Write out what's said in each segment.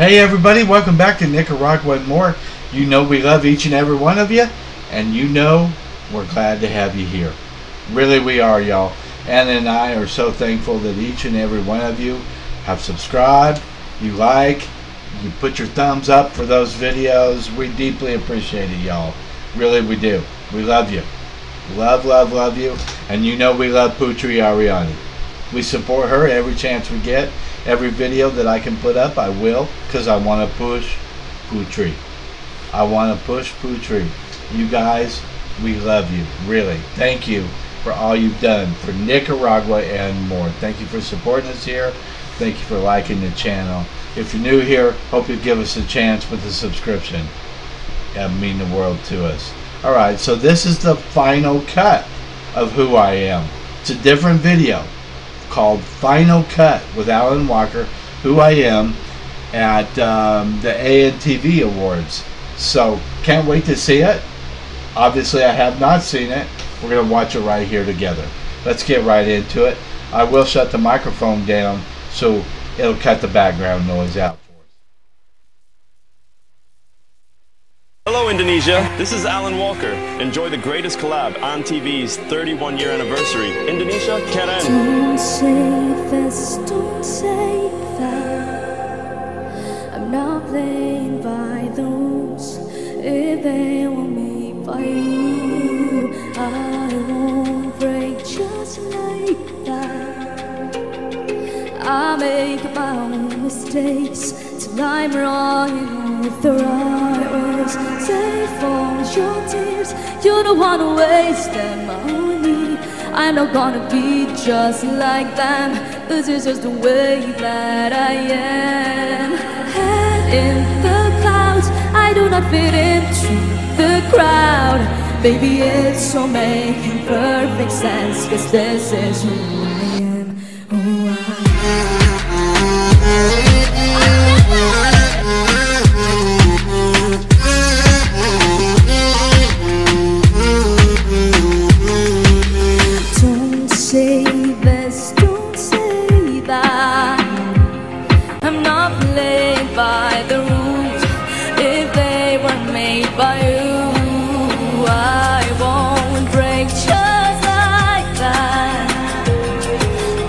Hey everybody, welcome back to Nicaragua and more. You know we love each and every one of you, and you know we're glad to have you here. Really we are, y'all. Anna and I are so thankful that each and every one of you have subscribed, you like, you put your thumbs up for those videos. We deeply appreciate it, y'all. Really we do. We love you. Love, love, love you. And you know we love Putri Ariani. We support her every chance we get. Every video that I can put up, I will, because I want to push Putri. I want to push Putri. You guys, we love you. Really. Thank you for all you've done for Nicaragua and more. Thank you for supporting us here. Thank you for liking the channel. If you're new here, hope you give us a chance with a subscription. That mean the world to us. Alright, so this is the final cut of who I am. It's a different video called Final Cut with Alan Walker, Who I Am, at um, the ANTV Awards. So, can't wait to see it. Obviously, I have not seen it. We're going to watch it right here together. Let's get right into it. I will shut the microphone down so it'll cut the background noise out. Hello, Indonesia. This is Alan Walker. Enjoy the greatest collab ANTV's 31 year anniversary. Indonesia, keren. Don't say this, don't say that. I'm not playing by rules. If they want me by you, I won't break just like that. I make my own mistakes I'm wrong with the right words. Save all your tears, you don't wanna waste them on me. I'm not gonna be just like them. This is just the way that I am. Head in the clouds, I do not fit into the crowd. Baby, it's all making perfect sense, cause this is who I am. Just like that.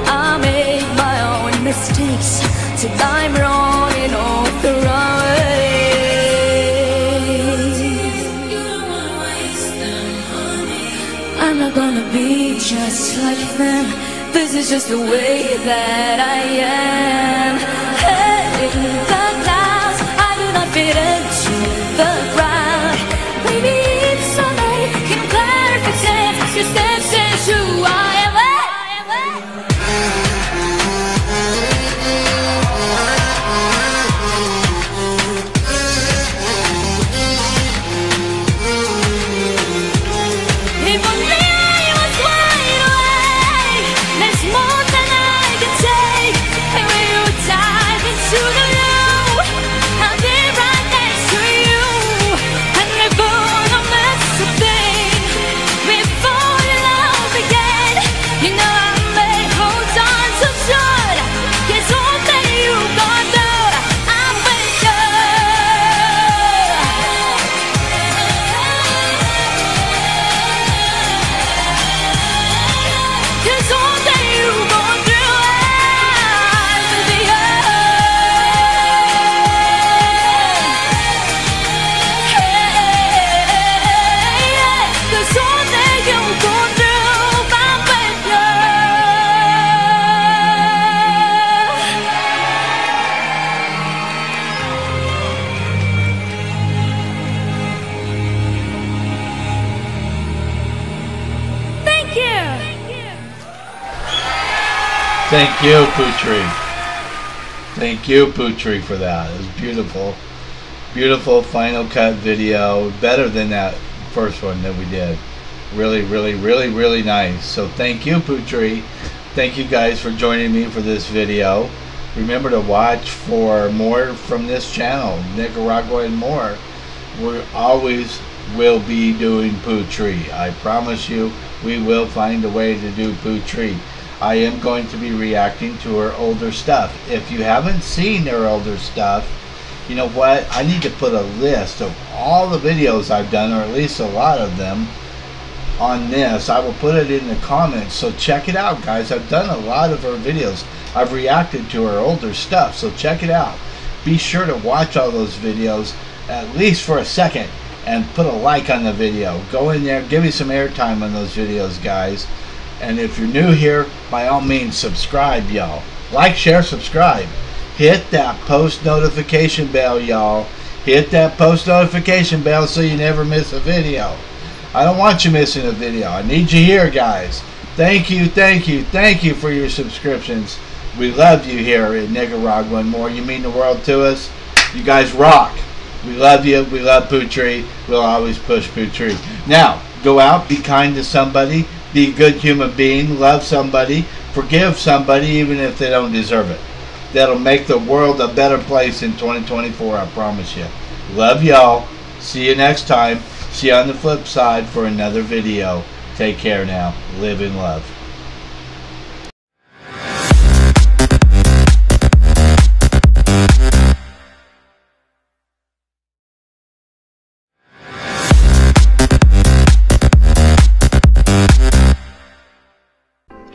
I make my own mistakes. See I'm wrong the right. I'm not gonna be just like them. This is just the way that I am. Head in the clouds, I do not fit into the crowd. Thank you Thank you, Putri. Thank you, Putri, for that. It was beautiful. Beautiful final cut video. Better than that first one that we did. Really, really, really, really nice. So thank you, Putri. Thank you guys for joining me for this video. Remember to watch for more from this channel, Nicaragua and more. We're always will be doing Putri. I promise you, we will find a way to do Putri. I am going to be reacting to her older stuff. If you haven't seen her older stuff, You know what? I need to put a list of all the videos I've done, or at least a lot of them, on this. I will put it in the comments. So check it out, guys. I've done a lot of her videos. I've reacted to her older stuff. So check it out. Be sure to watch all those videos at least for a second and put a like on the video. Go in there, give me some airtime on those videos, guys. And if you're new here, by all means, subscribe, y'all. Like, share, subscribe. Hit that post notification bell, y'all. Hit that post notification bell so you never miss a video. I don't want you missing a video. I need you here, guys. Thank you, thank you, thank you for your subscriptions. We love you here in Nicaragua and more. You mean the world to us. You guys rock. We love you. We love Putri. We'll always push Putri. Now, go out, be kind to somebody, be a good human being, love somebody, forgive somebody even if they don't deserve it. That'll make the world a better place in 2024, I promise you. Love y'all. See you next time. See you on the flip side for another video. Take care now. Live in love.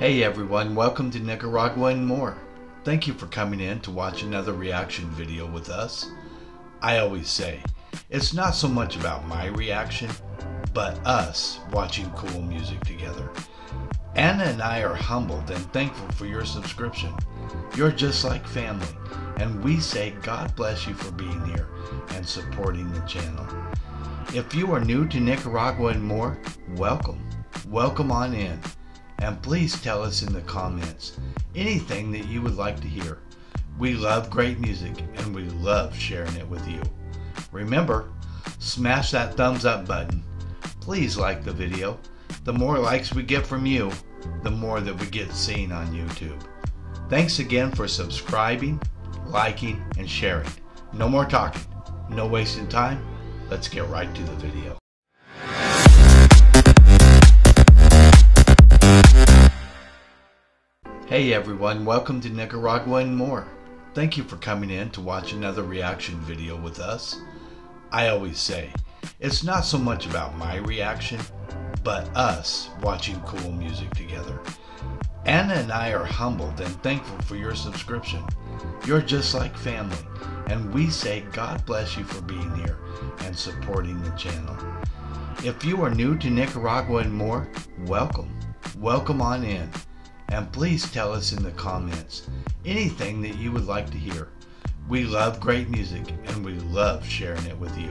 Hey everyone, welcome to Nicaragua and more. Thank you for coming in to watch another reaction video with us. I always say, it's not so much about my reaction, but us watching cool music together. Anna and I are humbled and thankful for your subscription. You're just like family, and we say God bless you for being here and supporting the channel. If you are new to Nicaragua and more, welcome. Welcome on in. And please tell us in the comments anything that you would like to hear. We love great music and we love sharing it with you. Remember, smash that thumbs up button. Please like the video. The more likes we get from you, the more that we get seen on YouTube. Thanks again for subscribing, liking, and sharing. No more talking. No wasting time. Let's get right to the video. Hey everyone, welcome to Nicaragua and more. Thank you for coming in to watch another reaction video with us. I always say, it's not so much about my reaction, but us watching cool music together. Anna and I are humbled and thankful for your subscription. You're just like family, and we say God bless you for being here and supporting the channel. If you are new to Nicaragua and more, welcome. Welcome on in. And please tell us in the comments anything that you would like to hear. We love great music and we love sharing it with you.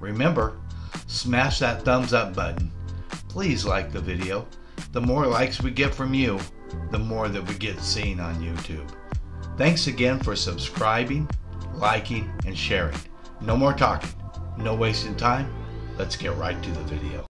Remember, smash that thumbs up button. Please like the video. The more likes we get from you, the more that we get seen on YouTube. Thanks again for subscribing, liking, and sharing. No more talking. No wasting time. Let's get right to the video.